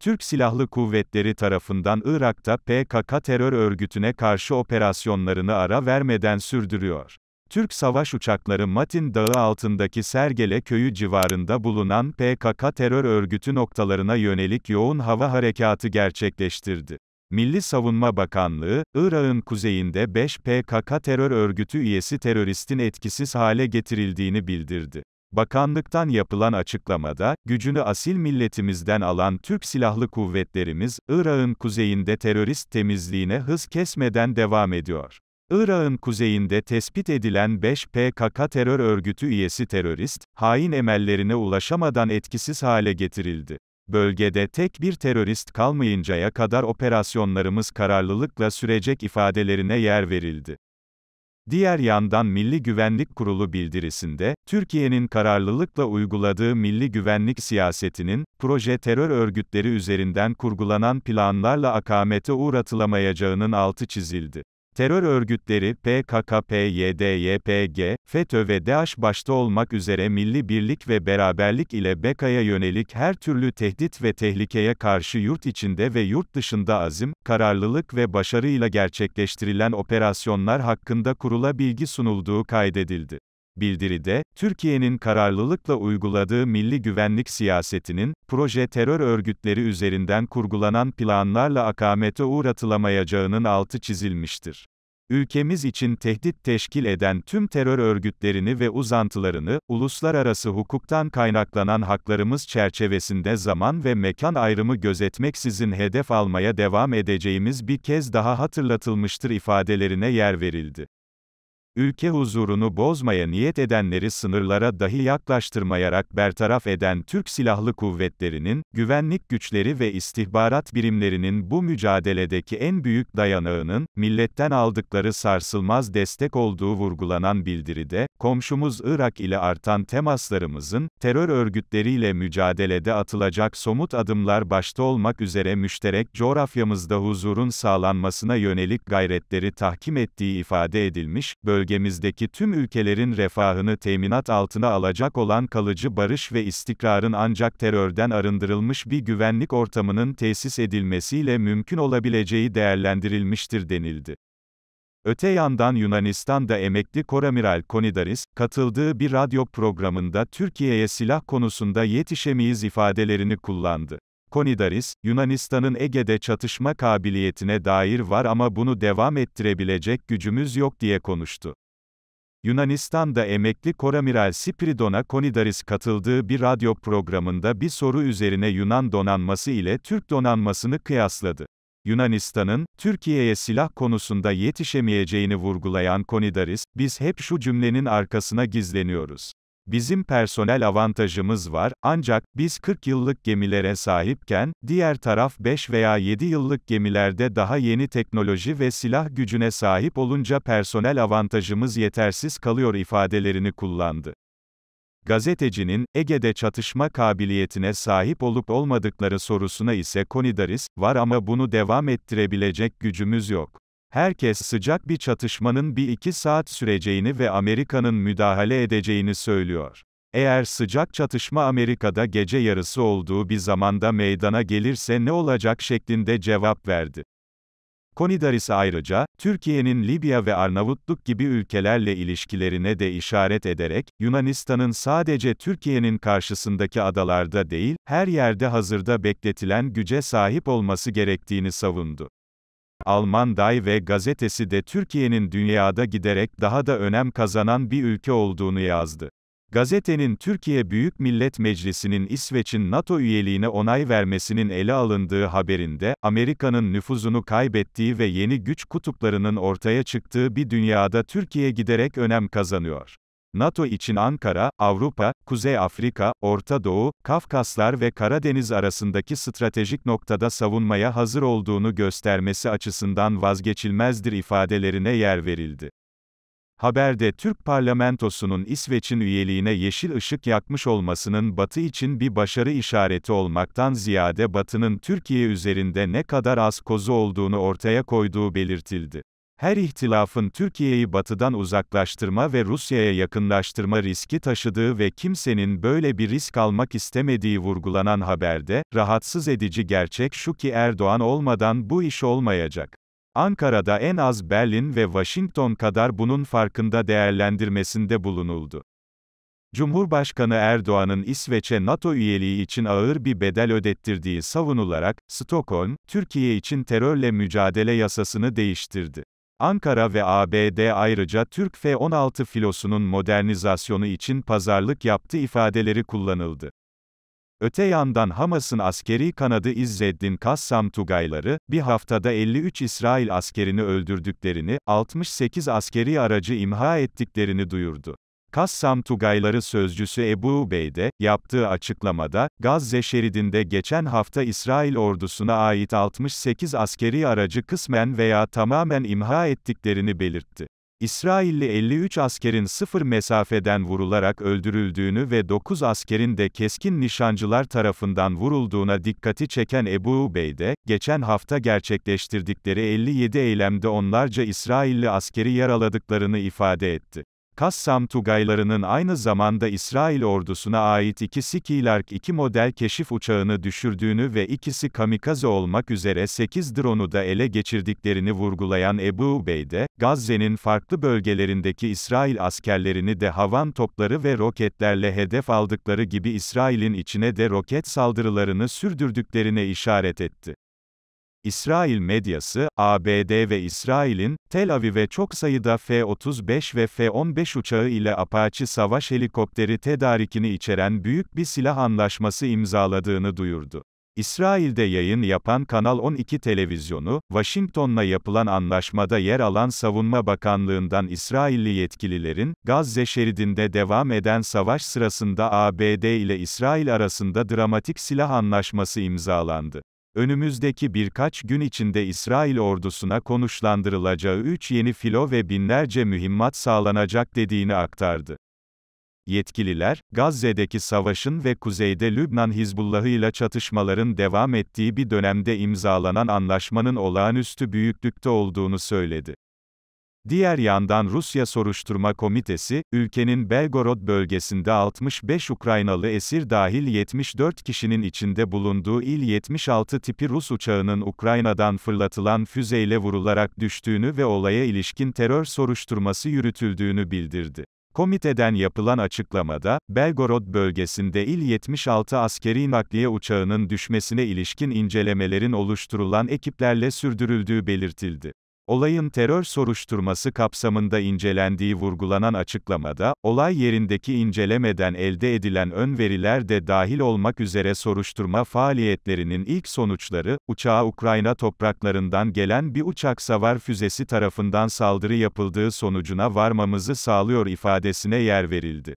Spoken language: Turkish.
Türk Silahlı Kuvvetleri tarafından Irak'ta PKK terör örgütüne karşı operasyonlarını ara vermeden sürdürüyor. Türk savaş uçakları Matin Dağı altındaki Sergele köyü civarında bulunan PKK terör örgütü noktalarına yönelik yoğun hava harekatı gerçekleştirdi. Milli Savunma Bakanlığı, Irak'ın kuzeyinde 5 PKK terör örgütü üyesi teröristin etkisiz hale getirildiğini bildirdi. Bakanlıktan yapılan açıklamada, gücünü asil milletimizden alan Türk Silahlı Kuvvetlerimiz, Irak'ın kuzeyinde terörist temizliğine hız kesmeden devam ediyor. Irak'ın kuzeyinde tespit edilen 5 PKK terör örgütü üyesi terörist, hain emellerine ulaşamadan etkisiz hale getirildi. Bölgede tek bir terörist kalmayıncaya kadar operasyonlarımız kararlılıkla sürecek ifadelerine yer verildi. Diğer yandan Milli Güvenlik Kurulu bildirisinde, Türkiye'nin kararlılıkla uyguladığı milli güvenlik siyasetinin, proje terör örgütleri üzerinden kurgulanan planlarla akamete uğratılamayacağının altı çizildi. Terör örgütleri PKK, PYD, YPG, FETÖ ve DAEŞ başta olmak üzere milli birlik ve beraberlik ile BEKA'ya yönelik her türlü tehdit ve tehlikeye karşı yurt içinde ve yurt dışında azim, kararlılık ve başarıyla gerçekleştirilen operasyonlar hakkında kurula bilgi sunulduğu kaydedildi. Bildiride, Türkiye'nin kararlılıkla uyguladığı milli güvenlik siyasetinin, proje terör örgütleri üzerinden kurgulanan planlarla akamete uğratılamayacağının altı çizilmiştir. Ülkemiz için tehdit teşkil eden tüm terör örgütlerini ve uzantılarını, uluslararası hukuktan kaynaklanan haklarımız çerçevesinde zaman ve mekan ayrımı gözetmeksizin hedef almaya devam edeceğimiz bir kez daha hatırlatılmıştır ifadelerine yer verildi. Ülke huzurunu bozmaya niyet edenleri sınırlara dahi yaklaştırmayarak bertaraf eden Türk Silahlı Kuvvetleri'nin, güvenlik güçleri ve istihbarat birimlerinin bu mücadeledeki en büyük dayanağının, milletten aldıkları sarsılmaz destek olduğu vurgulanan bildiride, komşumuz Irak ile artan temaslarımızın, terör örgütleriyle mücadelede atılacak somut adımlar başta olmak üzere müşterek coğrafyamızda huzurun sağlanmasına yönelik gayretleri tahkim ettiği ifade edilmiş, bölge bölgemizdeki tüm ülkelerin refahını teminat altına alacak olan kalıcı barış ve istikrarın ancak terörden arındırılmış bir güvenlik ortamının tesis edilmesiyle mümkün olabileceği değerlendirilmiştir denildi. Öte yandan Yunanistan'da emekli Koramiral Konidaris, katıldığı bir radyo programında Türkiye'ye silah konusunda yetişemeyiz ifadelerini kullandı. Konidaris, Yunanistan'ın Ege'de çatışma kabiliyetine dair var ama bunu devam ettirebilecek gücümüz yok diye konuştu. Yunanistan'da emekli Koramiral Spiridona Konidaris katıldığı bir radyo programında bir soru üzerine Yunan donanması ile Türk donanmasını kıyasladı. Yunanistan'ın, Türkiye'ye silah konusunda yetişemeyeceğini vurgulayan Konidaris, biz hep şu cümlenin arkasına gizleniyoruz. Bizim personel avantajımız var, ancak, biz 40 yıllık gemilere sahipken, diğer taraf 5 veya 7 yıllık gemilerde daha yeni teknoloji ve silah gücüne sahip olunca personel avantajımız yetersiz kalıyor ifadelerini kullandı. Gazetecinin, Ege'de çatışma kabiliyetine sahip olup olmadıkları sorusuna ise Konidaris, var ama bunu devam ettirebilecek gücümüz yok. Herkes sıcak bir çatışmanın bir iki saat süreceğini ve Amerika'nın müdahale edeceğini söylüyor. Eğer sıcak çatışma Amerika'da gece yarısı olduğu bir zamanda meydana gelirse ne olacak şeklinde cevap verdi. Konidaris ayrıca, Türkiye'nin Libya ve Arnavutluk gibi ülkelerle ilişkilerine de işaret ederek, Yunanistan'ın sadece Türkiye'nin karşısındaki adalarda değil, her yerde hazırda bekletilen güce sahip olması gerektiğini savundu. Alman Die ve gazetesi de Türkiye'nin dünyada giderek daha da önem kazanan bir ülke olduğunu yazdı. Gazetenin Türkiye Büyük Millet Meclisi'nin İsveç'in NATO üyeliğine onay vermesinin ele alındığı haberinde, Amerika'nın nüfuzunu kaybettiği ve yeni güç kutuplarının ortaya çıktığı bir dünyada Türkiye giderek önem kazanıyor. NATO için Ankara, Avrupa, Kuzey Afrika, Orta Doğu, Kafkaslar ve Karadeniz arasındaki stratejik noktada savunmaya hazır olduğunu göstermesi açısından vazgeçilmezdir ifadelerine yer verildi. Haberde Türk parlamentosunun İsveç'in üyeliğine yeşil ışık yakmış olmasının Batı için bir başarı işareti olmaktan ziyade Batı'nın Türkiye üzerinde ne kadar az kozu olduğunu ortaya koyduğu belirtildi. Her ihtilafın Türkiye'yi batıdan uzaklaştırma ve Rusya'ya yakınlaştırma riski taşıdığı ve kimsenin böyle bir risk almak istemediği vurgulanan haberde, rahatsız edici gerçek şu ki Erdoğan olmadan bu iş olmayacak. Ankara'da en az Berlin ve Washington kadar bunun farkında değerlendirmesinde bulunuldu. Cumhurbaşkanı Erdoğan'ın İsveç'e NATO üyeliği için ağır bir bedel ödettirdiği savunularak, Stockholm, Türkiye için terörle mücadele yasasını değiştirdi. Ankara ve ABD ayrıca Türk F-16 filosunun modernizasyonu için pazarlık yaptı ifadeleri kullanıldı. Öte yandan Hamas'ın askeri kanadı İzzeddin Kassam Tugayları, bir haftada 53 İsrail askerini öldürdüklerini, 68 askeri aracı imha ettiklerini duyurdu. Kassam Tugayları sözcüsü Ebu Ubeyde, yaptığı açıklamada, Gazze şeridinde geçen hafta İsrail ordusuna ait 68 askeri aracı kısmen veya tamamen imha ettiklerini belirtti. İsrailli 53 askerin sıfır mesafeden vurularak öldürüldüğünü ve 9 askerin de keskin nişancılar tarafından vurulduğuna dikkati çeken Ebu Ubeyde, geçen hafta gerçekleştirdikleri 57 eylemde onlarca İsrailli askeri yaraladıklarını ifade etti. Kassam Tugaylarının aynı zamanda İsrail ordusuna ait iki Skylark 2 model keşif uçağını düşürdüğünü ve ikisi kamikaze olmak üzere 8 drone'u da ele geçirdiklerini vurgulayan Ebu Ubeyde, Gazze'nin farklı bölgelerindeki İsrail askerlerini de havan topları ve roketlerle hedef aldıkları gibi İsrail'in içine de roket saldırılarını sürdürdüklerine işaret etti. İsrail medyası, ABD ve İsrail'in, Tel Aviv'e çok sayıda F-35 ve F-15 uçağı ile Apache savaş helikopteri tedarikini içeren büyük bir silah anlaşması imzaladığını duyurdu. İsrail'de yayın yapan Kanal 12 televizyonu, Washington'la yapılan anlaşmada yer alan Savunma Bakanlığından İsrailli yetkililerin, Gazze şeridinde devam eden savaş sırasında ABD ile İsrail arasında dramatik silah anlaşması imzalandı önümüzdeki birkaç gün içinde İsrail ordusuna konuşlandırılacağı 3 yeni filo ve binlerce mühimmat sağlanacak dediğini aktardı. Yetkililer, Gazze'deki savaşın ve kuzeyde Lübnan Hizbullahı ile çatışmaların devam ettiği bir dönemde imzalanan anlaşmanın olağanüstü büyüklükte olduğunu söyledi. Diğer yandan Rusya Soruşturma Komitesi, ülkenin Belgorod bölgesinde 65 Ukraynalı esir dahil 74 kişinin içinde bulunduğu İl-76 tipi Rus uçağının Ukrayna'dan fırlatılan füzeyle vurularak düştüğünü ve olaya ilişkin terör soruşturması yürütüldüğünü bildirdi. Komiteden yapılan açıklamada, Belgorod bölgesinde İl-76 askeri nakliye uçağının düşmesine ilişkin incelemelerin oluşturulan ekiplerle sürdürüldüğü belirtildi. Olayın terör soruşturması kapsamında incelendiği vurgulanan açıklamada, olay yerindeki incelemeden elde edilen ön veriler de dahil olmak üzere soruşturma faaliyetlerinin ilk sonuçları, uçağa Ukrayna topraklarından gelen bir uçak savar füzesi tarafından saldırı yapıldığı sonucuna varmamızı sağlıyor ifadesine yer verildi.